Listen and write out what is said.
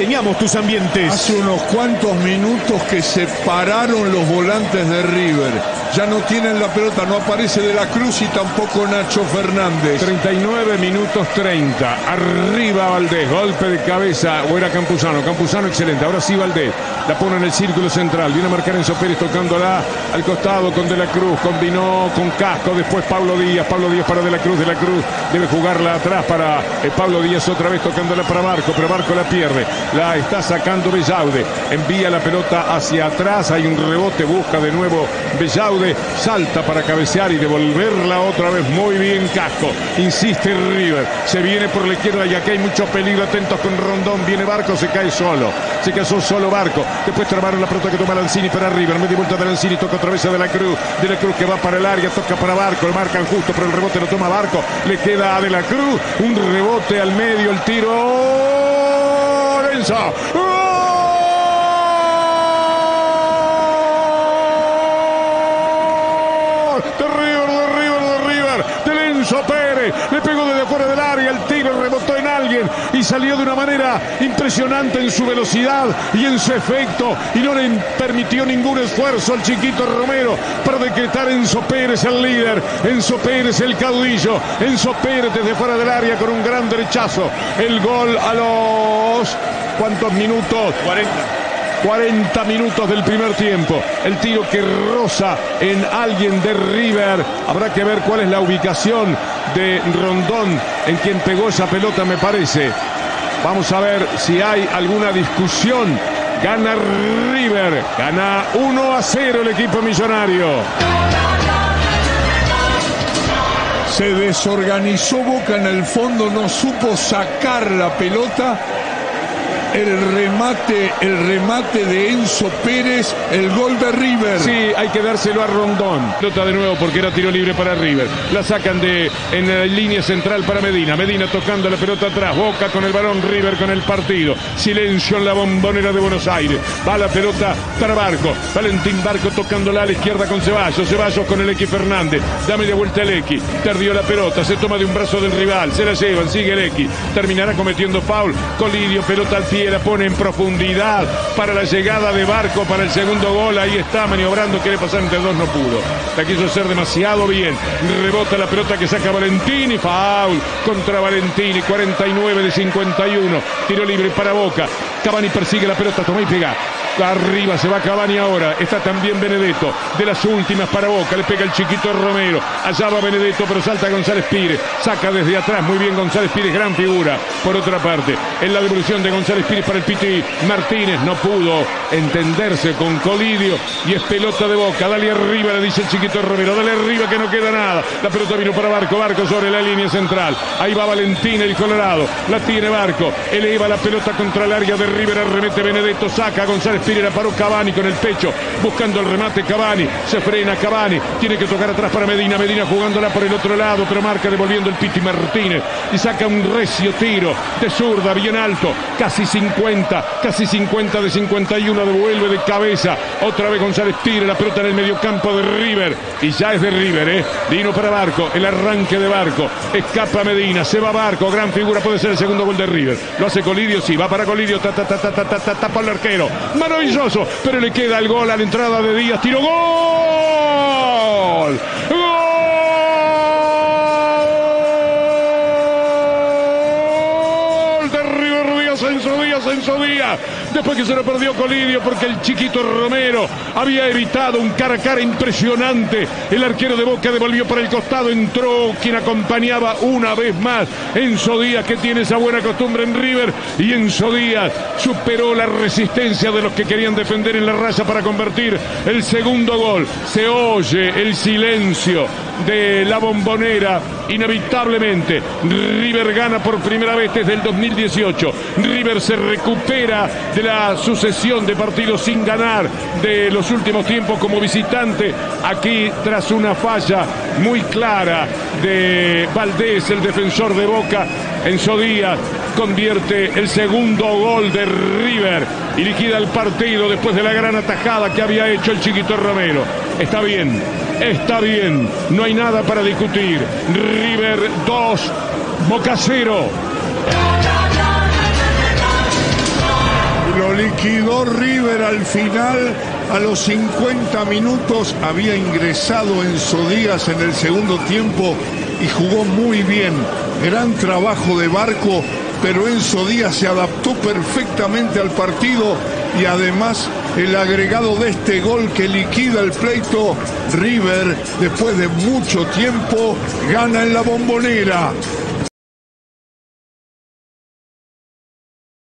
diseñamos tus ambientes. Hace unos cuantos minutos que se pararon los volantes de River. Ya no tienen la pelota, no aparece de la Cruz y tampoco Nacho Fernández. 39 minutos 30. Arriba Valdés, golpe de cabeza. O era Campuzano. Campuzano excelente. Ahora sí Valdés. La pone en el círculo central. Viene a marcar Enzo Pérez tocándola al costado con De la Cruz. Combinó con Casco. Después Pablo Díaz. Pablo Díaz para De la Cruz. De la Cruz debe jugarla atrás para eh, Pablo Díaz otra vez tocándola para Barco. Pero Barco la pierde. La está sacando Bellaude. Envía la pelota hacia atrás. Hay un rebote. Busca de nuevo Bellaude. Salta para cabecear y devolverla otra vez. Muy bien Casco. Insiste River. Se viene por la izquierda y aquí hay mucho peligro. Atentos con Rondón. Viene Barco. Se cae solo. Se casó solo Barco. Después trabaron la pelota que toma Lanzini para River. Media vuelta de Lanzini. Toca otra vez a De la Cruz. De la Cruz que va para el área. Toca para Barco. Lo marcan justo. Pero el rebote lo toma Barco. Le queda a De la Cruz. Un rebote al medio. El tiro. Lorenzo. ¡Gol! De River, de River, de River. De Lenzo Pérez. Le pegó desde afuera del área. El tiro rebotó en alguien y salió de una manera impresionante en su velocidad y en su efecto. Y no le permitió ningún esfuerzo al chiquito Romero para decretar Enzo Pérez el líder. Enzo Pérez el caudillo. Enzo Pérez desde fuera del área con un gran derechazo. El gol a los. ¿Cuántos minutos? 40. 40 minutos del primer tiempo. El tiro que roza en alguien de River. Habrá que ver cuál es la ubicación de Rondón en quien pegó esa pelota, me parece. Vamos a ver si hay alguna discusión. Gana River. Gana 1 a 0 el equipo millonario. Se desorganizó Boca en el fondo, no supo sacar la pelota. El remate, el remate de Enzo Pérez, el gol de River. Sí, hay que dárselo a Rondón. Pelota de nuevo porque era tiro libre para River. La sacan de en la línea central para Medina. Medina tocando la pelota atrás. Boca con el balón, River con el partido. Silencio en la bombonera de Buenos Aires. Va la pelota para Barco. Valentín Barco tocándola a la izquierda con Ceballos. Ceballos con el X Fernández. Da media vuelta el X. Perdió la pelota. Se toma de un brazo del rival. Se la llevan. Sigue el X. Terminará cometiendo foul. Colidio, pelota al pie. La pone en profundidad para la llegada de Barco para el segundo gol. Ahí está maniobrando. Quiere pasar entre dos. No pudo. La quiso hacer demasiado bien. Rebota la pelota que saca Valentini. Foul contra Valentini. 49 de 51. Tiro libre para Boca. Cavani persigue la pelota. Toma y pega. Arriba se va Cavani ahora. Está también Benedetto. De las últimas para Boca. Le pega el chiquito Romero. Allá va Benedetto, pero salta González Pires. Saca desde atrás. Muy bien González Pires. Gran figura. Por otra parte, en la devolución de González Pires para el Piti Martínez. No pudo entenderse con Colidio. Y es pelota de Boca. Dale arriba, le dice el chiquito Romero. Dale arriba que no queda nada. La pelota vino para Barco. Barco sobre la línea central. Ahí va Valentín, el Colorado. La tiene Barco. Eleva la pelota contra el área de River. Arremete Benedetto. Saca González La paró Cavani con el pecho. Buscando el remate Cavani. Se frena Cavani. Tiene que tocar atrás para Medina. Medina jugándola por el otro lado. Pero marca devolviendo el Piti Martínez. Y saca un recio tiro de zurda bien alto. Casi 50. Casi 50 de 51. Devuelve de cabeza. Otra vez González Pires. La pelota en el medio campo de River. Y ya es de River, ¿eh? Dino para Barco. El arranque de Barco. Escapa Medina. Se va Barco. Gran figura. Puede ser el segundo gol de River. Lo hace Colidio. Sí, va para Colidio. Ta, ta, ta, ta, ta, al arquero. Maravilloso. Pero le queda el gol a la entrada de Díaz. Tiro gol. Gol Díaz. Enzo Díaz. Enzo Díaz. Después que se lo perdió Colidio porque el chiquito Romero había evitado un cara a cara impresionante. El arquero de Boca devolvió para el costado. Entró quien acompañaba una vez más. Enzo Díaz que tiene esa buena costumbre en River. Y Enzo Díaz superó la resistencia de los que querían defender en la raya para convertir el segundo gol. Se oye el silencio de la bombonera. Inevitablemente, River gana por primera vez desde el 2018. River se recupera de la sucesión de partidos sin ganar de los últimos tiempos como visitante. Aquí, tras una falla muy clara de Valdés, el defensor de Boca, Enzo Díaz convierte el segundo gol de River y liquida el partido después de la gran atajada que había hecho el chiquito Romero. Está bien, está bien, no hay nada para discutir. River 2, Boca 0. Liquidó River al final. A los 50 minutos había ingresado Enzo Díaz en el segundo tiempo y jugó muy bien. Gran trabajo de Barco, pero Enzo Díaz se adaptó perfectamente al partido y además el agregado de este gol que liquida el pleito, River después de mucho tiempo gana en la bombonera.